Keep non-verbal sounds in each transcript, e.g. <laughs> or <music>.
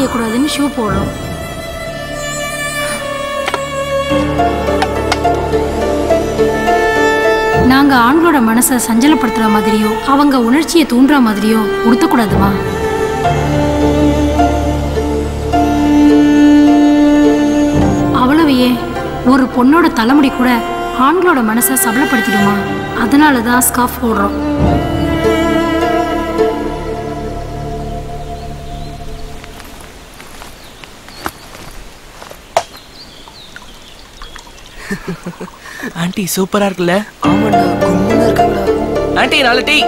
கூடாதுன்னு ஷூ போடுறோம் நாங்க ஆண்களோட மனசை சஞ்சலப்படுத்துற மாதிரியோ அவங்க உணர்ச்சியை தூண்டுற மாதிரியோ உடுத்தக்கூடாதுமா? அவ்வளவு ஏன்? ஒரு பொண்ணோட தலைமுடி கூட ஆண்களோட மனசை சபலப்படுத்திடுமா? அதனால தான் ஸ்காஃப் போடுறோம். <laughs> ஆண்டி சூப்பரா இருக்குல்ல? ஆமாண்டா கும்முன்னு இருக்காங்கடா ஆண்டி நாலு டீ.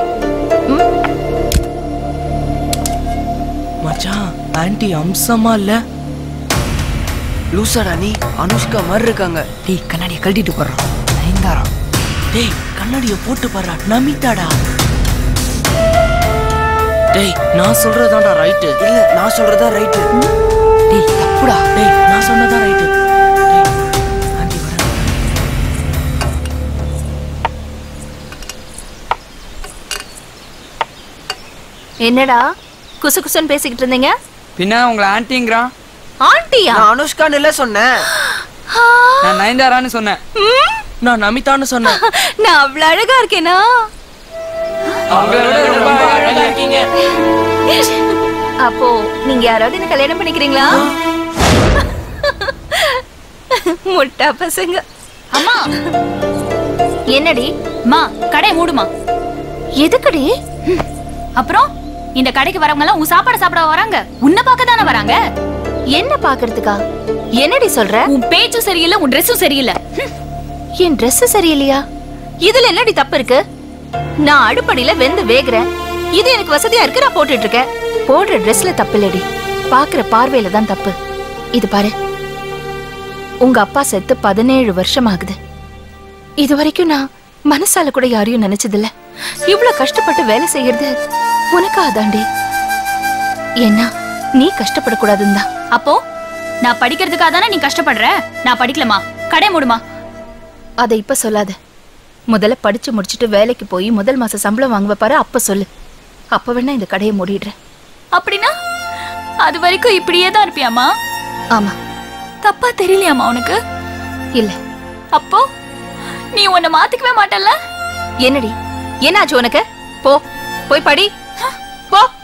மச்சான் ஆண்டி அம்சமா இல்ல? லூசாடா நீ அனுஷ்கா மாதிரி இருக்காங்க. டேய் கண்ணாடியை கழட்டிட்டு போடுறான். நயன்தாரா டேய் கண்ணாடிய போட்டு பாரு நமிதாடா டேய் நான் சொல்றதாடா ரைட்டு இல்ல நான் சொல்றதா ரைட்டு டேய் தப்புடா. டேய் நான் சொன்னதா ரைட்டு என்னடா? குசு குசுன்னு பேசிக்கிட்டு இருந்தீங்க? பின்ன உங்களை ஆன்ட்டிங்கிறான் ஆண்டியா? நான் அனுஷ்கான்னு இல்ல சொன்னேன் நான் நயன்தாரான்னு சொன்னேன். நான் நமிதான்னு சொன்னேன். நான் அவ்வளவு அழகா இருக்கேனா? அப்போ நீங்க யாராவது என்ன கல்யாணம் பண்ணிக்கிறீங்களா? முட்டா பசங்க. அம்மா. என்னடி? அம்மா கடை மூடுமா. எதுக்குடி? அப்புறம்? இந்த கடைக்கு வரவங்க எல்லாம் உன் சாப்பாடு சாப்பிட வராங்க. உன்னை பார்க்க தானே வராங்க? என்ன பாக்குறதுக்கா என்னடி சொல்ற? உன் பேச்சும் சரியில்லை உன் ட்ரெஸ்ஸும் சரியில்லை. என் Dress சரியில்லையா? இதுல என்னடி தப்பு இருக்கு? நான் அடுப்படியில வெந்து வேகுறேன். இது எனக்கு வசதியா இருக்கு நான் போட்டுட்டு இருக்கேன் போடுற Dressல தப்பு இல்லடி. பாக்குற பார்வையில தான் தப்பு. இது பாரு. உங்க அப்பா செத்து பதினேழு வருஷம் ஆகுது இது வரைக்கும் நான் மனசால கூட யாரையும் நினைச்சதில்ல. இவ்வளவு கஷ்டப்பட்டு வேலை செய்யறது உனக்கு அதாண்டி. ஏன்னா நீ கஷ்டப்படக்கூடாதுன்னு தான். அப்போ நான் படிக்கிறதுக்காக தானே நீ கஷ்டப்படுற? நான் படிக்கலமா கடை மூடுமா? அதை இப்ப சொல்லாத. முதல்ல படிச்சு முடிச்சுட்டு வேலைக்கு போய் முதல் மாச சம்பளம் வாங்குவ பாரு அப்ப சொல்லு. அப்ப வேணா இந்த கடையை மூடிடுறேன் அப்படின்னா அது வரைக்கும் இப்படியே தான் இருப்பியாமா ஆமா. தப்பா தெரியலையாமா உனக்கு? இல்ல. அப்போ நீ உன்னை மாத்திக்கவே மாட்டல்ல? என்னடி? என்னாச்சு உனக்கு? போ போய் படி. போ